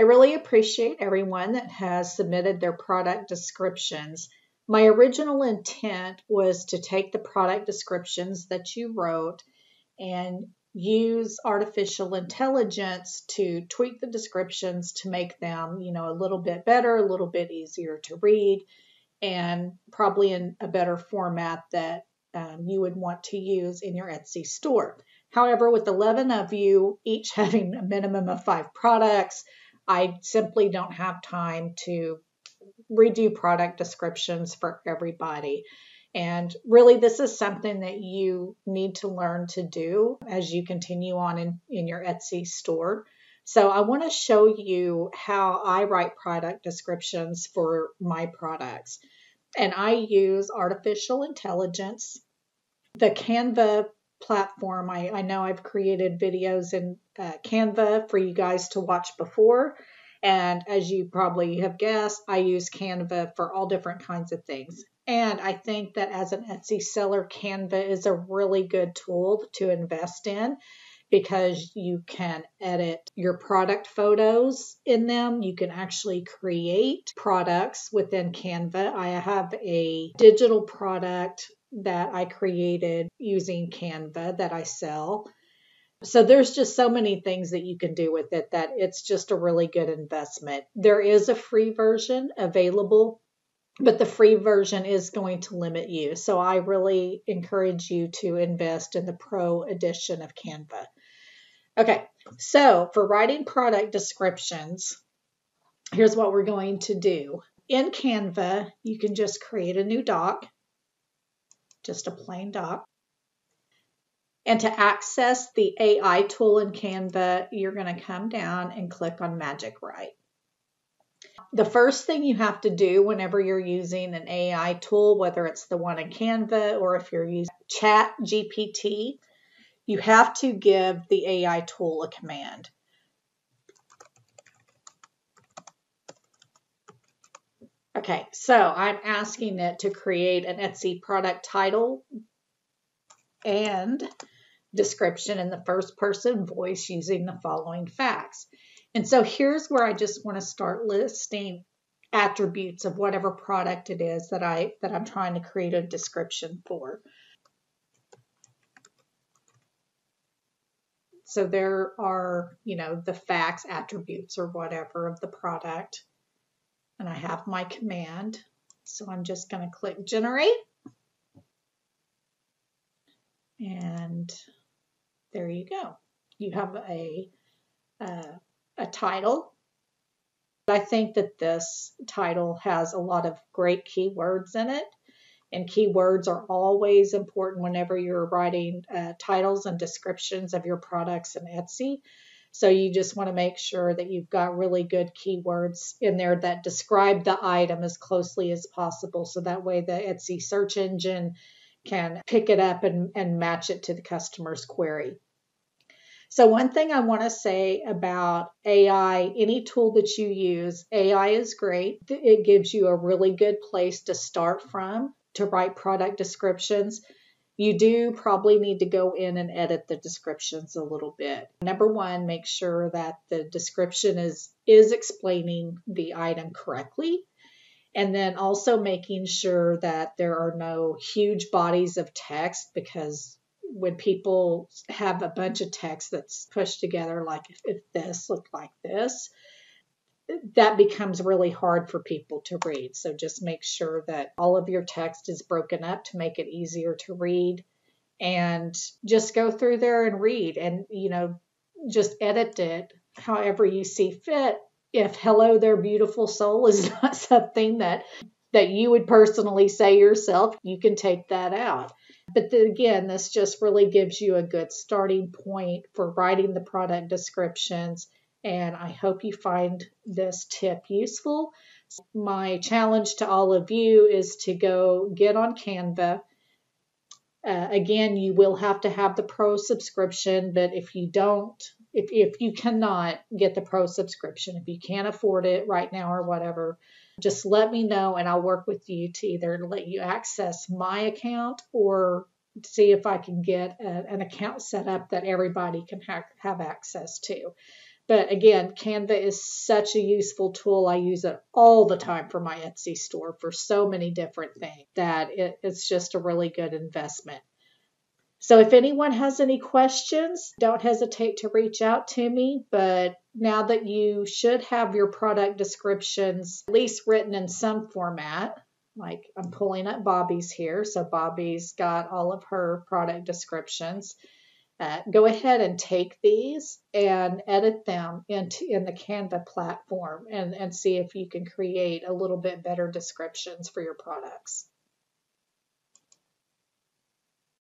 I really appreciate everyone that has submitted their product descriptions. My original intent was to take the product descriptions that you wrote and use artificial intelligence to tweak the descriptions to make them, you know, a little bit better, a little bit easier to read, and probably in a better format that um, you would want to use in your Etsy store. However, with 11 of you each having a minimum of five products, I simply don't have time to redo product descriptions for everybody. And really, this is something that you need to learn to do as you continue on in, in your Etsy store. So, I want to show you how I write product descriptions for my products. And I use artificial intelligence. The Canva platform, I, I know I've created videos in uh, Canva for you guys to watch before. And as you probably have guessed, I use Canva for all different kinds of things. And I think that as an Etsy seller, Canva is a really good tool to invest in because you can edit your product photos in them. You can actually create products within Canva. I have a digital product that I created using Canva that I sell. So there's just so many things that you can do with it that it's just a really good investment. There is a free version available but the free version is going to limit you. So I really encourage you to invest in the pro edition of Canva. Okay, so for writing product descriptions, here's what we're going to do. In Canva, you can just create a new doc, just a plain doc. And to access the AI tool in Canva, you're going to come down and click on Magic Write. The first thing you have to do whenever you're using an AI tool, whether it's the one in Canva or if you're using Chat GPT, you have to give the AI tool a command. Okay, so I'm asking it to create an Etsy product title and description in the first person voice using the following facts. And so here's where I just want to start listing attributes of whatever product it is that I that I'm trying to create a description for. So there are, you know, the facts, attributes, or whatever of the product. And I have my command. So I'm just going to click generate. And there you go. You have a, a a title. I think that this title has a lot of great keywords in it, and keywords are always important whenever you're writing uh, titles and descriptions of your products in Etsy. So you just want to make sure that you've got really good keywords in there that describe the item as closely as possible. So that way the Etsy search engine can pick it up and, and match it to the customer's query. So, one thing I want to say about AI, any tool that you use, AI is great. It gives you a really good place to start from to write product descriptions. You do probably need to go in and edit the descriptions a little bit. Number one, make sure that the description is, is explaining the item correctly. And then also making sure that there are no huge bodies of text because when people have a bunch of text that's pushed together, like if, this looked like this, that becomes really hard for people to read. So just make sure that all of your text is broken up to make it easier to read and just go through there and read and, you know, just edit it however you see fit. If hello there beautiful soul is not something that that you would personally say yourself, you can take that out. But again, this just really gives you a good starting point for writing the product descriptions. And I hope you find this tip useful. My challenge to all of you is to go get on Canva. Uh, again, you will have to have the pro subscription, but if you don't, if, if you cannot get the pro subscription, if you can't afford it right now or whatever, just let me know and I'll work with you to either let you access my account or see if I can get a, an account set up that everybody can ha- have access to. But again, Canva is such a useful tool. I use it all the time for my Etsy store for so many different things that it, it's just a really good investment. So if anyone has any questions, don't hesitate to reach out to me. But now that you should have your product descriptions at least written in some format, like I'm pulling up Bobby's here. So Bobby's got all of her product descriptions. Go ahead and take these and edit them into in the Canva platform and, and see if you can create a little bit better descriptions for your products.